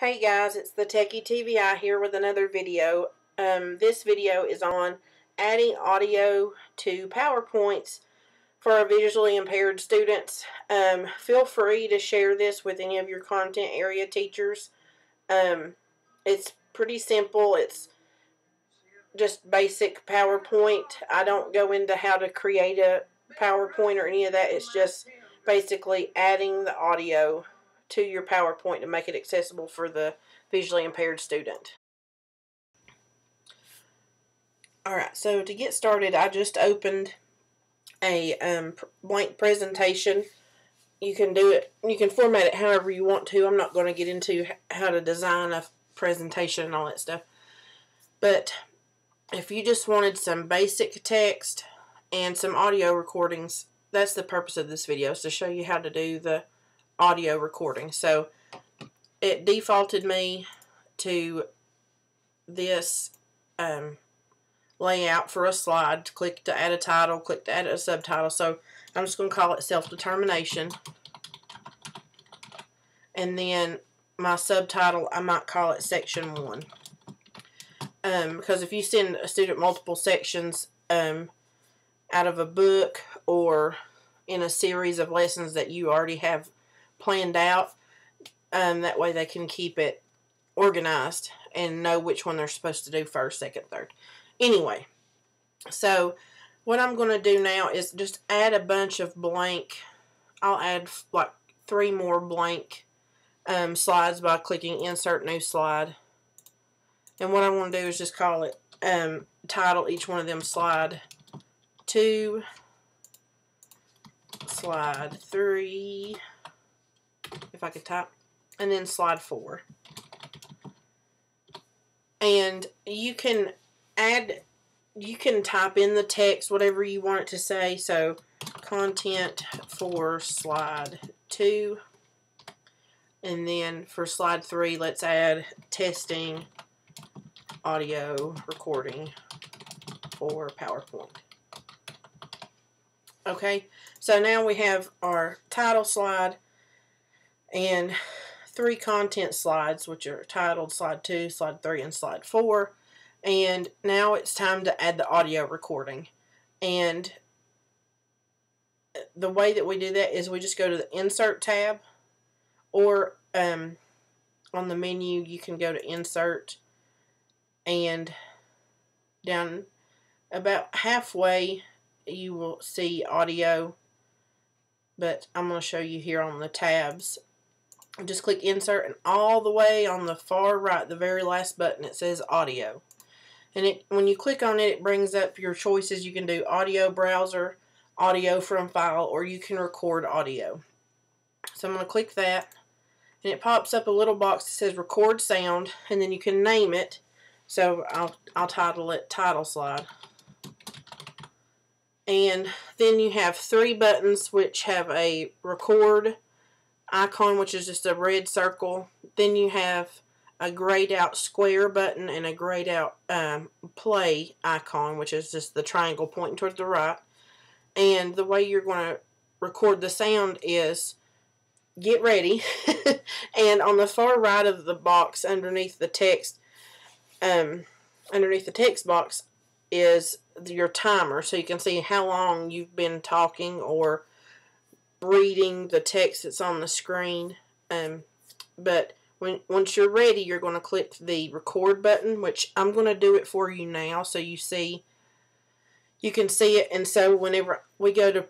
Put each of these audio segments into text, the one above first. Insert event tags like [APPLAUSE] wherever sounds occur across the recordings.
Hey guys, it's the Techy TVI here with another video. Um, this video is on adding audio to PowerPoints for our visually impaired students. Um, feel free to share this with any of your content area teachers. Um, it's pretty simple. It's just basic PowerPoint. I don't go into how to create a PowerPoint or any of that. It's just basically adding the audio to your PowerPoint to make it accessible for the visually impaired student. Alright, so to get started, I just opened a um, blank presentation. You can do it, you can format it however you want to. I'm not going to get into how to design a presentation and all that stuff. But if you just wanted some basic text and some audio recordings, that's the purpose of this video, is to show you how to do the audio recording. So it defaulted me to this um, layout for a slide. Click to add a title, click to add a subtitle. So I'm just going to call it self-determination. And then my subtitle, I might call it section 1. Um, because if you send a student multiple sections um, out of a book or in a series of lessons that you already have planned out. Um, that way they can keep it organized and know which one they're supposed to do first, second, third. Anyway, so what I'm going to do now is just add a bunch of blank, I'll add like three more blank um, slides by clicking insert new slide. And what I want to do is just call it, um, title each one of them slide 2, slide 3, if I could type, and then slide 4. And you can add, you can type in the text, whatever you want it to say. So, content for slide 2. And then for slide 3, let's add testing audio recording for PowerPoint. Okay, so now we have our title slide and three content slides, which are titled Slide 2, Slide 3, and Slide 4. And now it's time to add the audio recording. And the way that we do that is we just go to the Insert tab, or um, on the menu you can go to Insert, and down about halfway you will see audio but I'm going to show you here on the tabs just click insert and all the way on the far right the very last button it says audio. And it when you click on it it brings up your choices. You can do audio browser audio from file or you can record audio. So I'm going to click that and it pops up a little box that says record sound and then you can name it. So I'll, I'll title it title slide. And then you have three buttons which have a record icon, which is just a red circle. Then you have a grayed out square button and a grayed out um, play icon, which is just the triangle pointing towards the right. And the way you're going to record the sound is get ready. [LAUGHS] and on the far right of the box underneath the text, um, underneath the text box is your timer so you can see how long you've been talking or reading the text that's on the screen. Um, but when once you're ready, you're going to click the record button, which I'm going to do it for you now so you see you can see it and so whenever we go to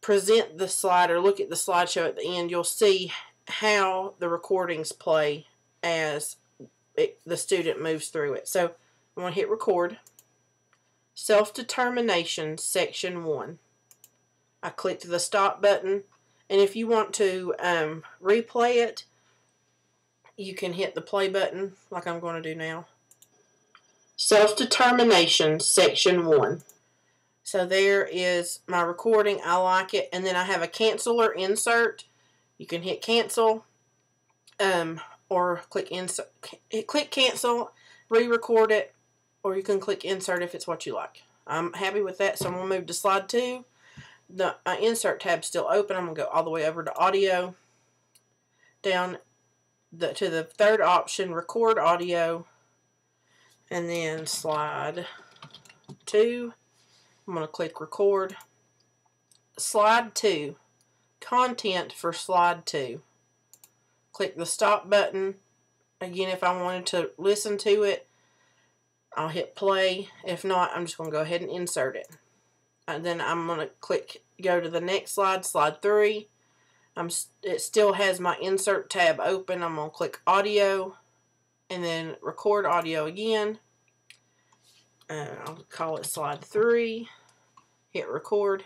present the slide or look at the slideshow at the end, you'll see how the recordings play as it, the student moves through it. So I'm going to hit record. Self-Determination, Section 1. I clicked the stop button. And if you want to um, replay it, you can hit the play button like I'm going to do now. Self-Determination, Section 1. So there is my recording. I like it. And then I have a cancel or insert. You can hit cancel um, or click insert. Click cancel, re-record it, or you can click insert if it's what you like. I'm happy with that, so I'm going to move to slide 2 the uh, insert tab still open. I'm going to go all the way over to audio. Down the, to the third option, record audio, and then slide two. I'm going to click record. Slide two, content for slide two. Click the stop button. Again, if I wanted to listen to it, I'll hit play. If not, I'm just going to go ahead and insert it. And then I'm going to click, go to the next slide, slide three. I'm, it still has my insert tab open. I'm going to click audio and then record audio again. And I'll call it slide three. Hit record.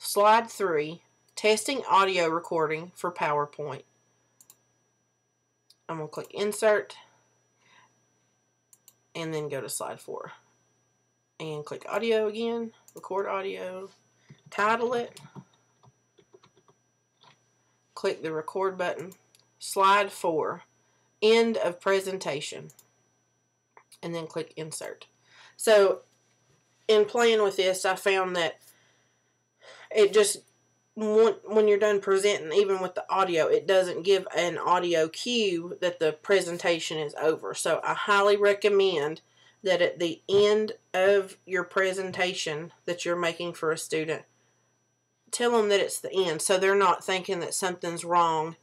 Slide three, testing audio recording for PowerPoint. I'm going to click insert and then go to slide four and click audio again, record audio, title it, click the record button. Slide 4, end of presentation, and then click insert. So in playing with this, I found that it just when you're done presenting, even with the audio, it doesn't give an audio cue that the presentation is over. So I highly recommend that at the end of your presentation that you're making for a student, tell them that it's the end so they're not thinking that something's wrong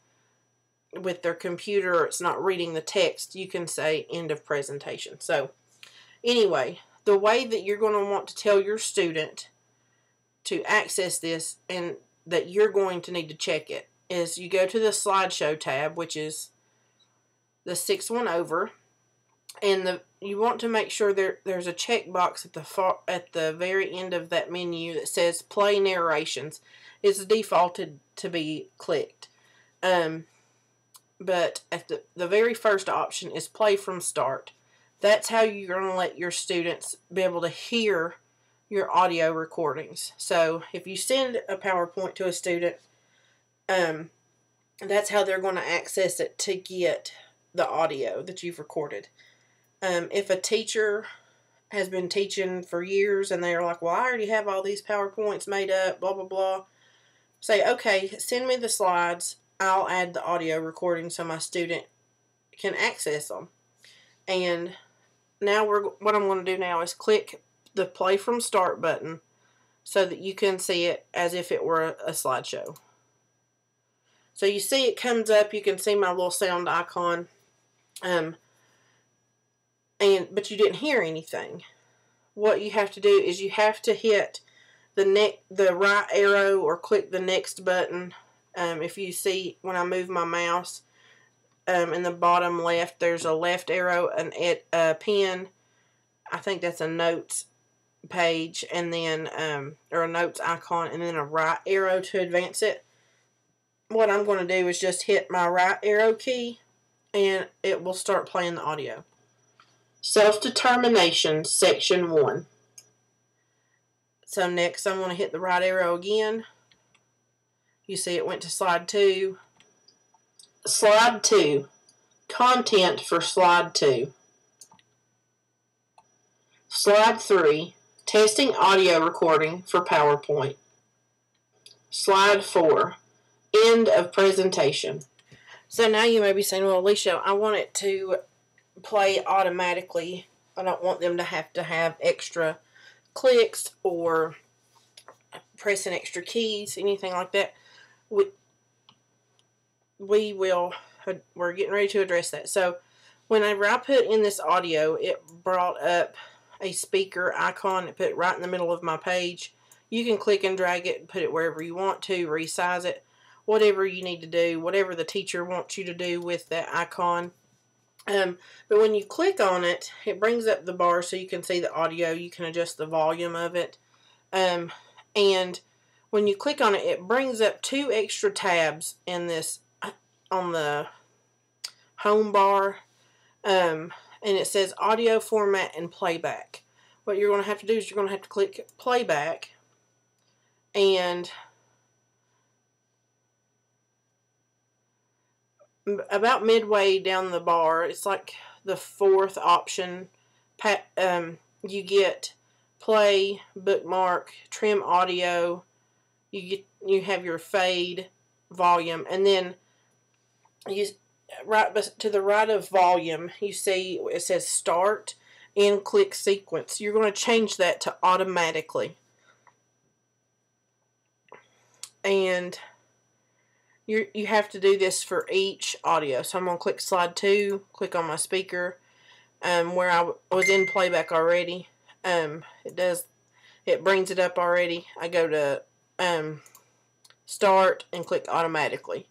with their computer or it's not reading the text. You can say end of presentation. So anyway, the way that you're going to want to tell your student to access this and that you're going to need to check it is you go to the slideshow tab, which is the sixth one over, and the you want to make sure there there's a checkbox at the far, at the very end of that menu that says play narrations. It's defaulted to be clicked. Um, but at the, the very first option is play from start. That's how you're going to let your students be able to hear your audio recordings. So if you send a PowerPoint to a student, um, that's how they're going to access it to get the audio that you've recorded. Um, if a teacher has been teaching for years and they're like, well, I already have all these PowerPoints made up, blah, blah, blah, say, okay, send me the slides. I'll add the audio recording so my student can access them. And now we're what I'm going to do now is click the play from start button so that you can see it as if it were a, slideshow. So you see it comes up, you can see my little sound icon. Um, and but you didn't hear anything. What you have to do is you have to hit the neck the right arrow or click the next button. Um, if you see when I move my mouse, um, in the bottom left there's a left arrow, an ed, a pen. I think that's a notes page, and then um, or a notes icon, and then a right arrow to advance it. What I'm going to do is just hit my right arrow key, and it will start playing the audio. Self-determination, section 1. So next I'm going to hit the right arrow again. You see it went to slide 2. Slide 2. Content for slide 2. Slide 3. Testing audio recording for PowerPoint. Slide 4. End of presentation. So now you may be saying, well, Alicia, I want it to play automatically. I don't want them to have to have extra clicks or pressing extra keys, anything like that. We, we will, we're getting ready to address that. So whenever I put in this audio, it brought up a speaker icon. It put it right in the middle of my page. You can click and drag it and put it wherever you want to, resize it, whatever you need to do, whatever the teacher wants you to do with that icon. Um, but when you click on it, it brings up the bar so you can see the audio. You can adjust the volume of it. Um, and when you click on it, it brings up two extra tabs in this on the home bar. Um, and it says audio format and playback. What you're going to have to do is you're going to have to click playback and about midway down the bar, it's like the fourth option. Um, you get play, bookmark, trim audio. You get you have your fade volume, and then you right to the right of volume, you see it says start and click sequence. You're going to change that to automatically. And you you have to do this for each audio. So I'm going to click slide 2, click on my speaker um, where I was in playback already. Um, it does, it brings it up already. I go to um, start and click automatically.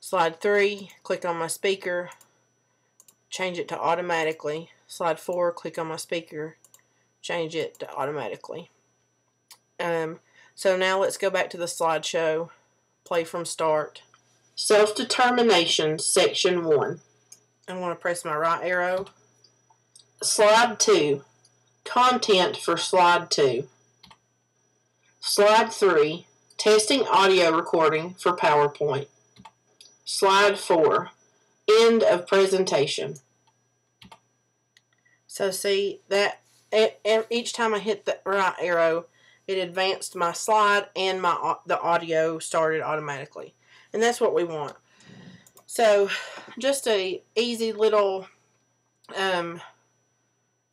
Slide 3, click on my speaker, change it to automatically. Slide 4, click on my speaker, change it to automatically. Um, so now let's go back to the slideshow, play from start. Self-determination, section 1. I'm going to press my right arrow. Slide 2. Content for slide 2. Slide 3. Testing audio recording for PowerPoint. Slide 4. End of presentation. So see that each time I hit the right arrow, it advanced my slide and my the audio started automatically. And that's what we want. So just a easy little um,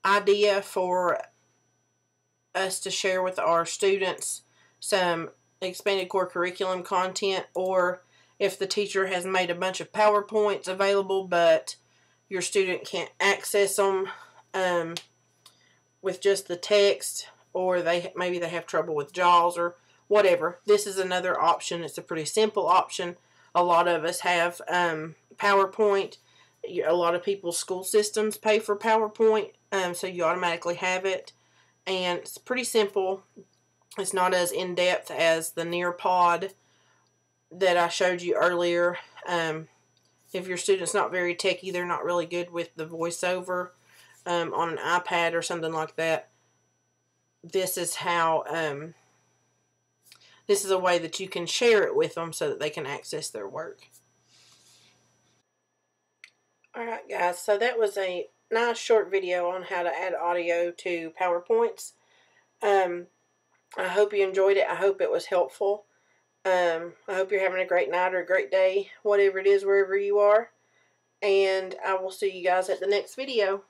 idea for us to share with our students some expanded core curriculum content or if the teacher has made a bunch of PowerPoints available but your student can't access them um, with just the text, or they maybe they have trouble with JAWS or whatever. This is another option. It's a pretty simple option. A lot of us have um, PowerPoint. A lot of people's school systems pay for PowerPoint, um, so you automatically have it. And it's pretty simple. It's not as in depth as the Nearpod that I showed you earlier. Um, if your student's not very techy, they're not really good with the voiceover um, on an iPad or something like that, this is how, um, this is a way that you can share it with them so that they can access their work. Alright guys, so that was a nice short video on how to add audio to PowerPoints. Um, I hope you enjoyed it. I hope it was helpful. Um, I hope you're having a great night or a great day, whatever it is, wherever you are. And I will see you guys at the next video.